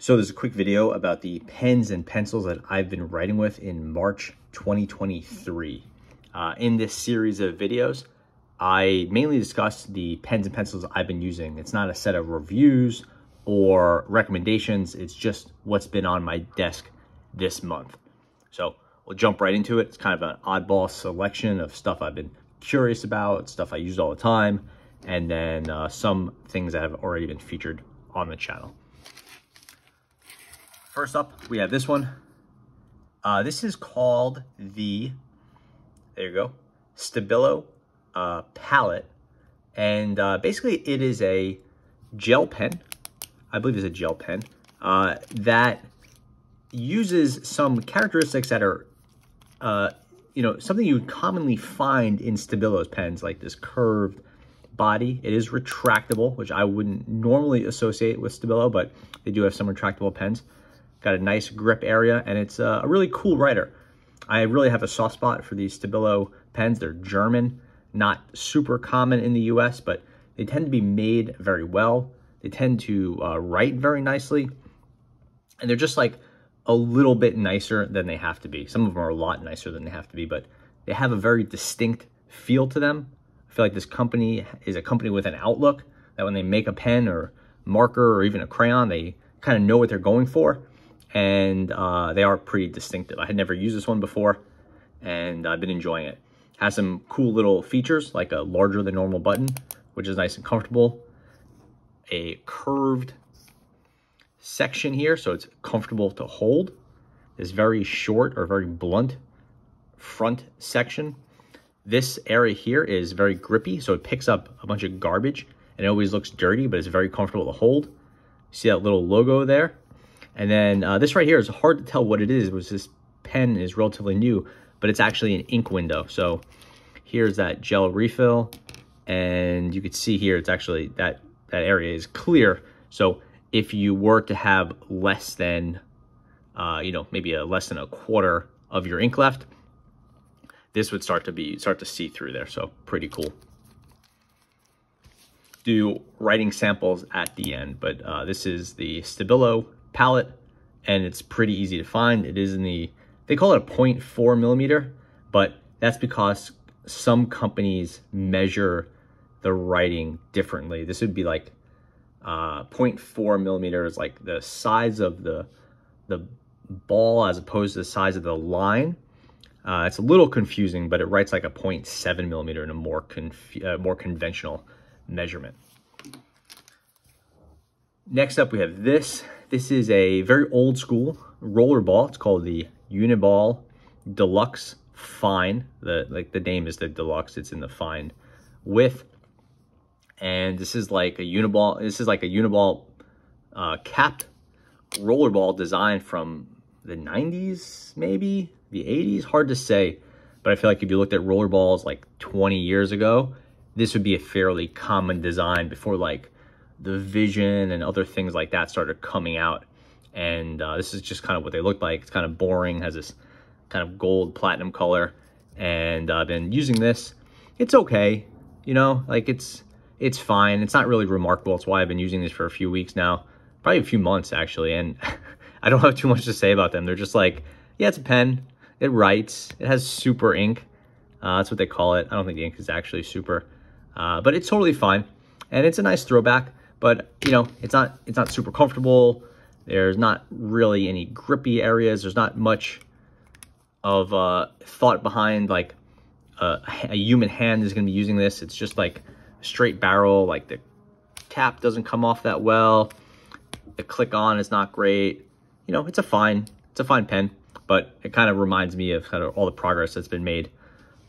So there's a quick video about the pens and pencils that I've been writing with in March 2023. Uh, in this series of videos, I mainly discuss the pens and pencils I've been using. It's not a set of reviews or recommendations. It's just what's been on my desk this month. So we'll jump right into it. It's kind of an oddball selection of stuff I've been curious about, stuff I use all the time, and then uh, some things that have already been featured on the channel. First up, we have this one. Uh, this is called the, there you go, Stabilo uh, palette. And uh, basically it is a gel pen, I believe it's a gel pen, uh, that uses some characteristics that are, uh, you know, something you would commonly find in Stabilo's pens, like this curved body. It is retractable, which I wouldn't normally associate with Stabilo, but they do have some retractable pens. Got a nice grip area, and it's a really cool writer. I really have a soft spot for these Stabilo pens. They're German, not super common in the US, but they tend to be made very well. They tend to uh, write very nicely, and they're just like a little bit nicer than they have to be. Some of them are a lot nicer than they have to be, but they have a very distinct feel to them. I feel like this company is a company with an outlook that when they make a pen or marker or even a crayon, they kind of know what they're going for and uh, they are pretty distinctive. I had never used this one before, and I've been enjoying it. Has some cool little features, like a larger than normal button, which is nice and comfortable. A curved section here, so it's comfortable to hold. This very short or very blunt front section. This area here is very grippy, so it picks up a bunch of garbage, and it always looks dirty, but it's very comfortable to hold. See that little logo there? And then uh, this right here is hard to tell what it is. It was this pen is relatively new, but it's actually an ink window. So here's that gel refill. And you can see here, it's actually that, that area is clear. So if you were to have less than, uh, you know, maybe a less than a quarter of your ink left, this would start to be, start to see through there. So pretty cool do writing samples at the end, but uh, this is the Stabilo palette and it's pretty easy to find. It is in the, they call it a 0.4 millimeter, but that's because some companies measure the writing differently. This would be like uh, 0.4 millimeters, like the size of the, the ball as opposed to the size of the line. Uh, it's a little confusing, but it writes like a 0.7 millimeter in a more, uh, more conventional measurement. Next up, we have this. This is a very old school roller ball. It's called the Uniball Deluxe Fine. The like the name is the deluxe. It's in the fine width. And this is like a uniball. This is like a uniball uh, capped rollerball design from the 90s, maybe the 80s. Hard to say, but I feel like if you looked at rollerballs like 20 years ago, this would be a fairly common design before like the vision and other things like that started coming out. And uh, this is just kind of what they look like. It's kind of boring, has this kind of gold platinum color. And I've been using this. It's okay, you know, like it's it's fine. It's not really remarkable. It's why I've been using this for a few weeks now, probably a few months actually. And I don't have too much to say about them. They're just like, yeah, it's a pen. It writes. It has super ink. Uh, that's what they call it. I don't think the ink is actually super, uh, but it's totally fine. And it's a nice throwback but you know, it's not it's not super comfortable. There's not really any grippy areas. There's not much of uh, thought behind like uh, a human hand is going to be using this. It's just like a straight barrel. Like the cap doesn't come off that well. The click on is not great. You know, it's a fine it's a fine pen, but it kind of reminds me of kind of all the progress that's been made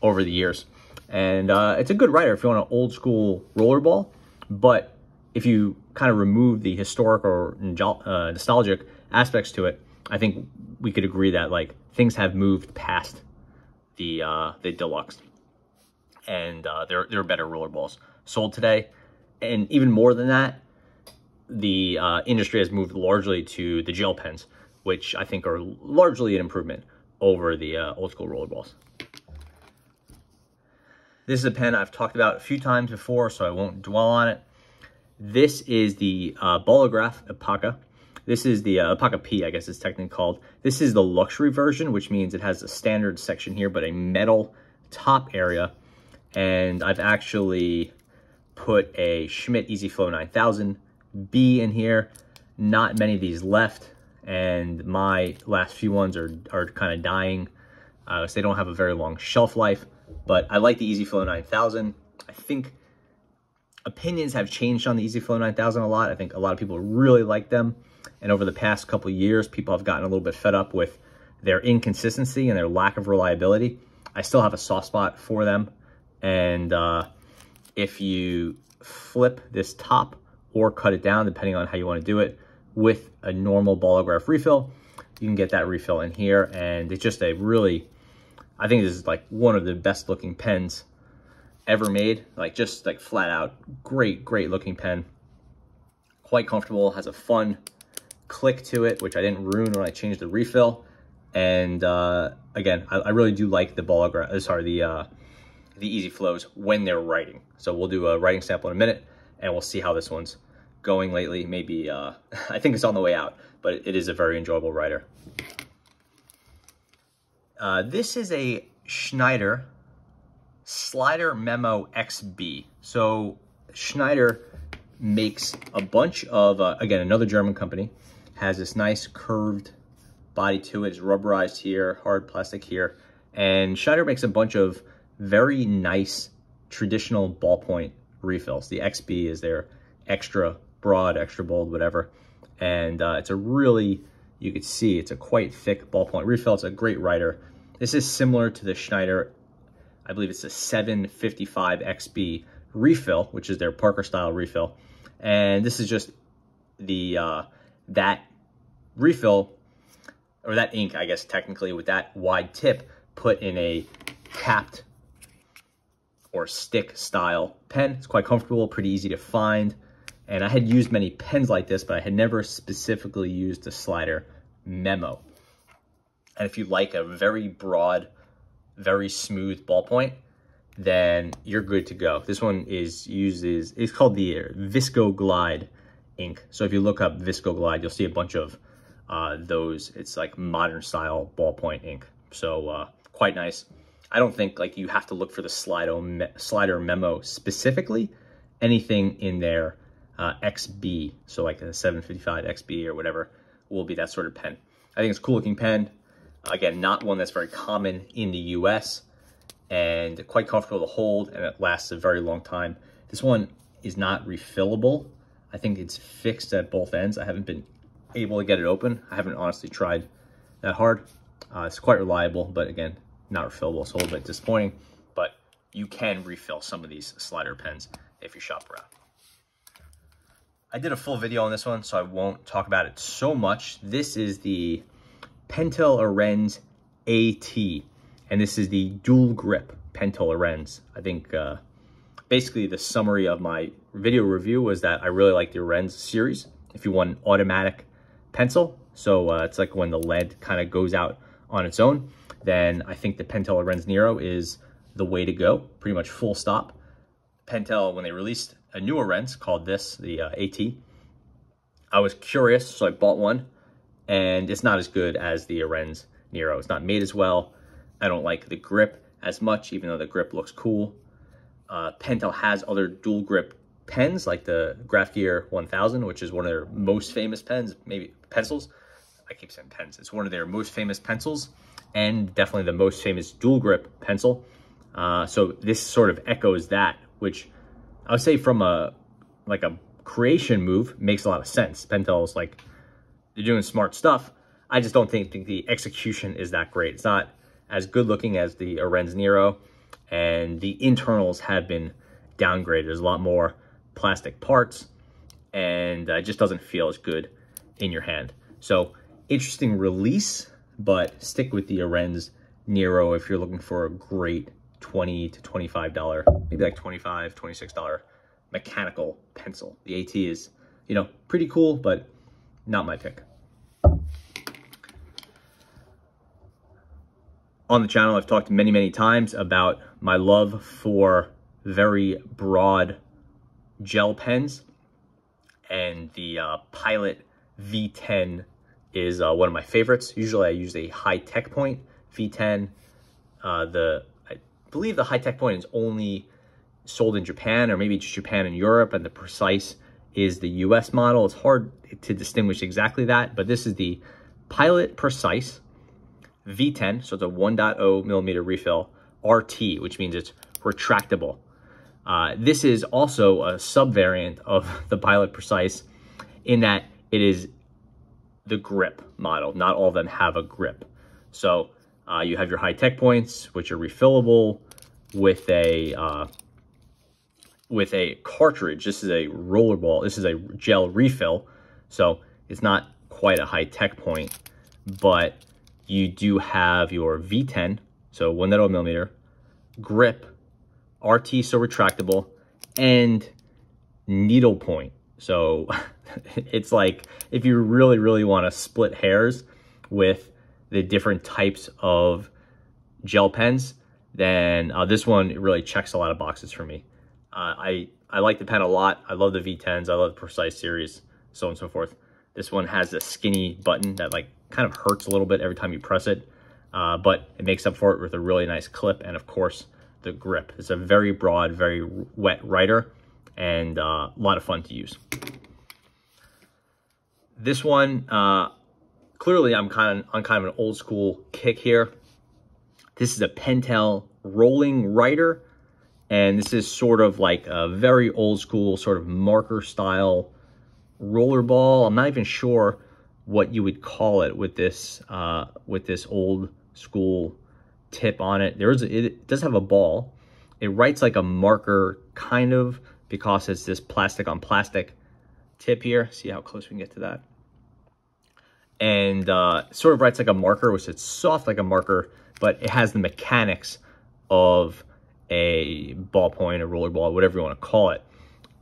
over the years. And uh, it's a good writer if you want an old school rollerball, but if you kind of remove the historic or uh, nostalgic aspects to it, I think we could agree that like things have moved past the uh, the deluxe, and uh, there there are better rollerballs sold today, and even more than that, the uh, industry has moved largely to the gel pens, which I think are largely an improvement over the uh, old school rollerballs. This is a pen I've talked about a few times before, so I won't dwell on it. This is the uh, Ballograf Epoca, This is the uh, P, I guess it's technically called. This is the luxury version, which means it has a standard section here, but a metal top area. And I've actually put a Schmidt EasyFlow 9000 B in here. Not many of these left, and my last few ones are, are kind of dying. Uh, so they don't have a very long shelf life, but I like the EasyFlow 9000. I think opinions have changed on the EasyFlow 9000 a lot. I think a lot of people really like them. And over the past couple years, people have gotten a little bit fed up with their inconsistency and their lack of reliability. I still have a soft spot for them. And uh, if you flip this top or cut it down, depending on how you want to do it, with a normal Ballograf refill, you can get that refill in here. And it's just a really, I think this is like one of the best looking pens ever made. Like just like flat out, great, great looking pen. Quite comfortable, has a fun click to it, which I didn't ruin when I changed the refill. And uh, again, I, I, really do like the ball, uh, sorry, the uh, the easy flows when they're writing. So we'll do a writing sample in a minute, and we'll see how this one's going lately. Maybe uh, I think it's on the way out, but it is a very enjoyable writer. Uh, this is a Schneider Slider Memo XB. So Schneider makes a bunch of, uh, again, another German company, has this nice curved body to it. It's rubberized here, hard plastic here. And Schneider makes a bunch of very nice traditional ballpoint refills. The XB is their extra broad, extra bold, whatever. And uh, it's a really, you could see, it's a quite thick ballpoint refill. It's a great writer. This is similar to the Schneider, I believe it's a 755 XB refill, which is their Parker style refill. And this is just the uh, that refill, or that ink, I guess technically, with that wide tip, put in a capped or stick style pen. It's quite comfortable, pretty easy to find. And I had used many pens like this, but I had never specifically used the slider memo. And if you like a very broad, very smooth ballpoint, then you're good to go. This one is uses, it's called the Visco Glide ink. So if you look up Visco Glide, you'll see a bunch of uh, those. It's like modern style ballpoint ink. So uh, quite nice. I don't think like you have to look for the Slido me slider memo specifically. Anything in there, uh, XB, so like a 755 XB or whatever, will be that sort of pen. I think it's a cool looking pen. Again, not one that's very common in the US and quite comfortable to hold and it lasts a very long time. This one is not refillable. I think it's fixed at both ends. I haven't been able to get it open. I haven't honestly tried that hard. Uh, it's quite reliable, but again, not refillable, so a little bit disappointing. But you can refill some of these slider pens if you shop around. I did a full video on this one, so I won't talk about it so much. This is the Pentel Orenz AT, and this is the dual grip Pentel Orenz. I think uh, basically the summary of my video review was that I really like the Orenz series. If you want an automatic pencil, so uh, it's like when the lead kind of goes out on its own, then I think the Pentel Orenz Nero is the way to go, pretty much full stop. Pentel, when they released a new Orenz called this, the uh, AT, I was curious, so I bought one, and it's not as good as the Orenz Nero. It's not made as well. I don't like the grip as much, even though the grip looks cool. Uh, Pentel has other dual grip pens like the Graph Gear 1000, which is one of their most famous pens, maybe pencils. I keep saying pens. It's one of their most famous pencils and definitely the most famous dual grip pencil. Uh, so this sort of echoes that, which I would say from a like a creation move makes a lot of sense. Pentel's like they're doing smart stuff. I just don't think, think the execution is that great. It's not as good looking as the Orenz Nero and the internals have been downgraded. There's a lot more plastic parts and uh, it just doesn't feel as good in your hand. So interesting release, but stick with the Orenz Nero if you're looking for a great 20 to $25, maybe like $25, $26 mechanical pencil. The AT is, you know, pretty cool, but not my pick. on the channel, I've talked many, many times about my love for very broad gel pens and the uh, Pilot V10 is uh, one of my favorites. Usually I use a Hi-Tecpoint V10. Uh, the I believe the Hi-Tecpoint is only sold in Japan or maybe just Japan and Europe and the precise is the US model. It's hard to distinguish exactly that, but this is the Pilot Precise V10. So it's a 1.0 millimeter refill RT, which means it's retractable. Uh, this is also a subvariant of the Pilot Precise in that it is the grip model. Not all of them have a grip. So uh, you have your Hi-Tecpoints, which are refillable with a uh, with a cartridge. This is a rollerball. This is a gel refill. So it's not quite a Hi-Tecpoint, but you do have your V10, so 1.0 millimeter, grip, RT, so retractable, and needle point. So it's like if you really, really want to split hairs with the different types of gel pens, then uh, this one really checks a lot of boxes for me. Uh, I, I like the pen a lot. I love the V10s. I love the Precise series, so on and so forth. This one has a skinny button that like kind of hurts a little bit every time you press it, uh, but it makes up for it with a really nice clip and of course the grip. It's a very broad, very wet writer and uh, a lot of fun to use. This one, uh, clearly I'm kind of on kind of an old school kick here. This is a Pentel rolling writer, and this is sort of like a very old school sort of marker style rollerball. I'm not even sure what you would call it with this uh, with this old school tip on it. There is it does have a ball. It writes like a marker kind of because it's this plastic on plastic tip here. See how close we can get to that. And uh, sort of writes like a marker, which it's soft like a marker, but it has the mechanics of a ballpoint, a rollerball, whatever you want to call it.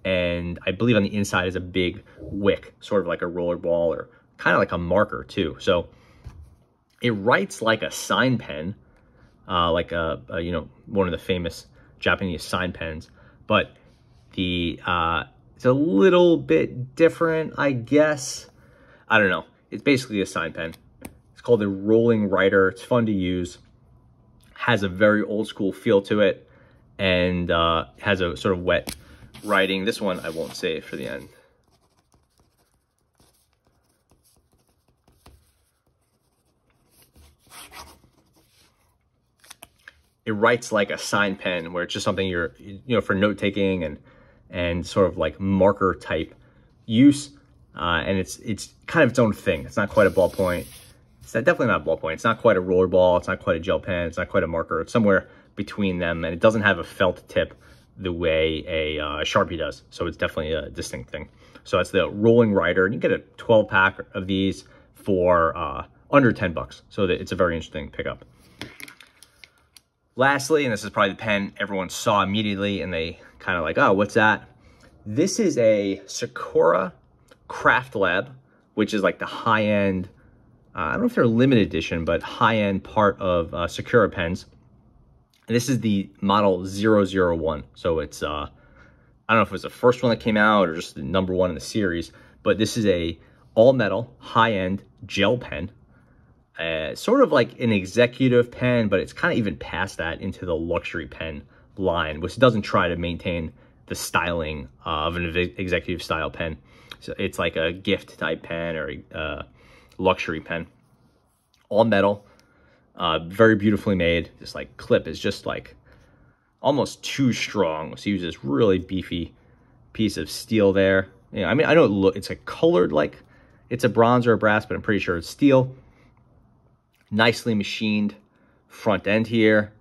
And I believe on the inside is a big wick, sort of like a rollerball or kind of like a marker too. So it writes like a sign pen, uh, like a, a, you know one of the famous Japanese sign pens, but the uh, it's a little bit different, I guess. I don't know. It's basically a sign pen. It's called a rolling writer. It's fun to use. Has a very old school feel to it, and uh, has a sort of wet writing. This one I won't save for the end. it writes like a sign pen where it's just something you're, you know, for note taking and, and sort of like marker type use. Uh, and it's, it's kind of its own thing. It's not quite a ballpoint. It's definitely not a ballpoint. It's not quite a roller ball. It's not quite a gel pen. It's not quite a marker. It's somewhere between them. And it doesn't have a felt tip the way a uh, Sharpie does. So it's definitely a distinct thing. So that's the rolling writer. And you get a 12 pack of these for uh, under 10 bucks. So it's a very interesting pickup. Lastly, and this is probably the pen everyone saw immediately and they kind of like, oh, what's that? This is a Sakura Craft Lab, which is like the high-end, uh, I don't know if they're limited edition, but high-end part of uh, Sakura pens. This is the model 001. So it's, uh, I don't know if it was the first one that came out or just the number one in the series, but this is a all metal, high-end gel pen uh, sort of like an executive pen, but it's kind of even past that into the luxury pen line, which doesn't try to maintain the styling uh, of an executive style pen. So it's like a gift type pen or a uh, luxury pen. All metal, uh, very beautifully made. This like clip is just like almost too strong. So use this really beefy piece of steel there. Yeah, I mean, I know it look, it's a colored like it's a bronze or a brass, but I'm pretty sure it's steel nicely machined front end here.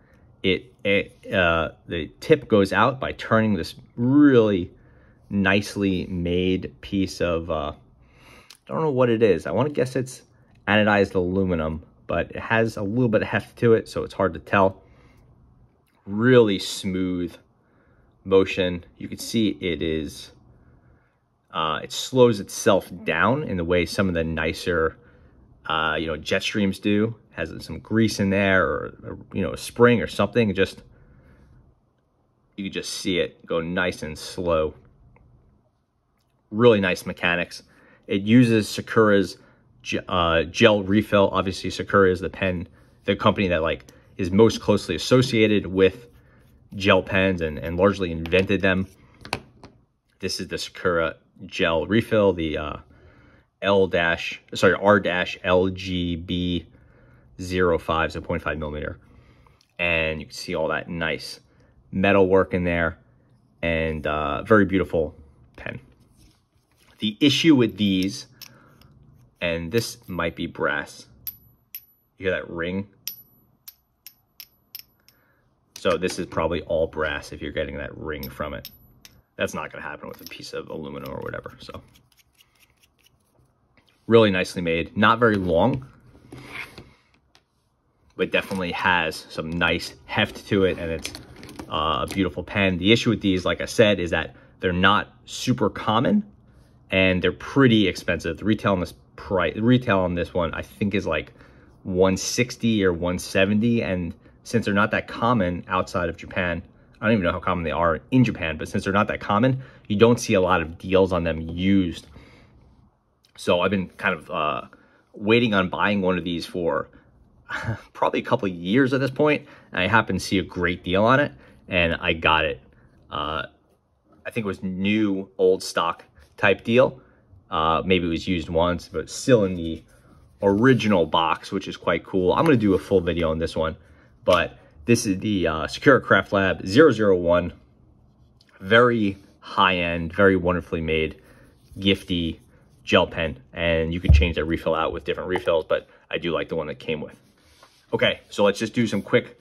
It, it uh, the tip goes out by turning this really nicely made piece of, uh, I don't know what it is. I want to guess it's anodized aluminum, but it has a little bit of heft to it, so it's hard to tell. Really smooth motion. You can see it is, uh, it slows itself down in the way some of the nicer uh, you know, Jetstreams do. Has some grease in there or, or, you know, a spring or something. Just, you can just see it go nice and slow. Really nice mechanics. It uses Sakura's uh, gel refill. Obviously, Sakura is the pen, the company that like is most closely associated with gel pens and, and largely invented them. This is the Sakura gel refill, the uh, L dash, sorry, R dash LGB 05, so 0.5 millimeter. And you can see all that nice metal work in there and uh, very beautiful pen. The issue with these, and this might be brass. You hear that ring? So this is probably all brass if you're getting that ring from it. That's not gonna happen with a piece of aluminum or whatever, so. Really nicely made, not very long, but definitely has some nice heft to it and it's uh, a beautiful pen. The issue with these, like I said, is that they're not super common and they're pretty expensive. The retail on this price, retail on this one, I think is like 160 or 170. And since they're not that common outside of Japan, I don't even know how common they are in Japan, but since they're not that common, you don't see a lot of deals on them used. So I've been kind of uh, waiting on buying one of these for probably a couple of years at this point, and I happened to see a great deal on it, and I got it. Uh, I think it was new, old stock type deal. Uh, maybe it was used once, but still in the original box, which is quite cool. I'm going to do a full video on this one, but this is the uh, Sakura Craft Lab 001. Very high-end, very wonderfully made, gifty gel pen, and you can change that refill out with different refills, but I do like the one that came with. Okay, so let's just do some quick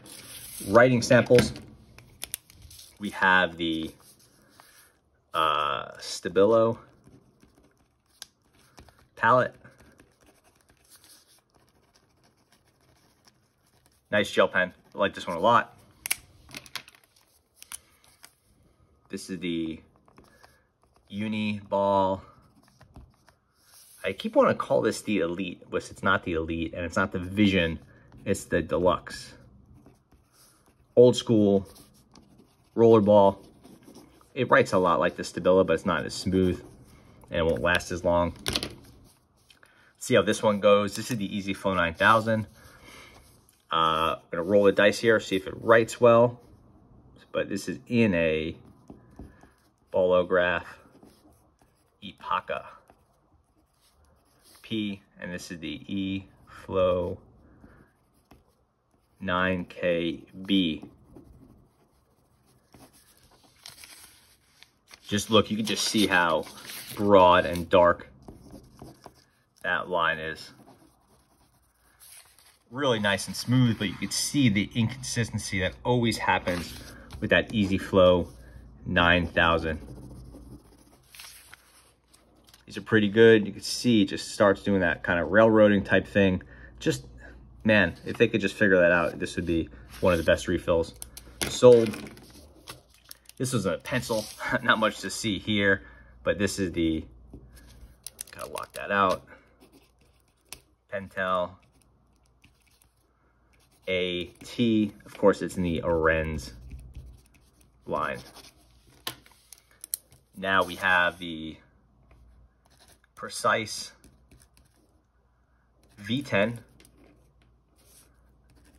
writing samples. We have the uh, Stabilo palette. Nice gel pen. I like this one a lot. This is the Uni Ball. I keep wanting to call this the Elite, but it's not the Elite, and it's not the Vision, it's the Deluxe. Old school rollerball. It writes a lot like the Stabilo, but it's not as smooth and it won't last as long. See how this one goes. This is the Easy Flow 9000. Uh, I'm gonna roll the dice here, see if it writes well. But this is in a Ballograf Epoca P, and this is the E Flow 9KB. Just look, you can just see how broad and dark that line is. Really nice and smooth, but you can see the inconsistency that always happens with that Easy Flow 9000. These are pretty good. You can see it just starts doing that kind of railroading type thing. Just man, if they could just figure that out, this would be one of the best refills sold. This was a pencil, not much to see here, but this is the, gotta lock that out. Pentel AT, of course it's in the Orenz line. Now we have the Precise V10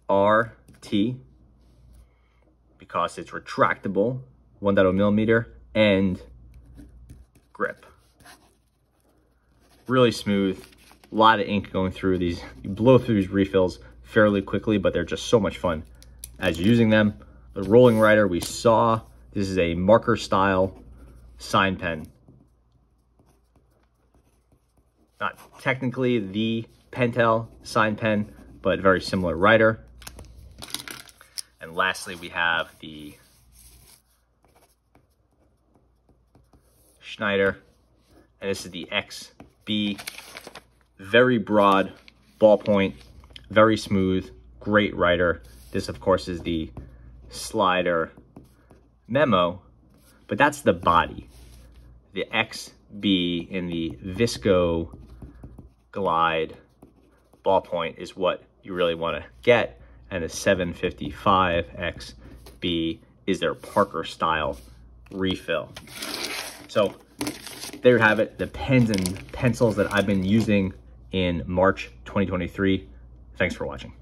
RT because it's retractable, 1.0 millimeter, and grip. Really smooth, a lot of ink going through these. You blow through these refills fairly quickly, but they're just so much fun as using them. The rolling writer we saw, this is a marker style sign pen. Not technically the Pentel sign pen, but very similar writer. And lastly, we have the Schneider, and this is the XB. Very broad ballpoint, very smooth, great writer. This, of course, is the slider memo, but that's the body. The XB in the Visco Glide ballpoint is what you really want to get and the 755XB is their Parker style refill. So there you have it, the pens and pencils that I've been using in March 2023. Thanks for watching.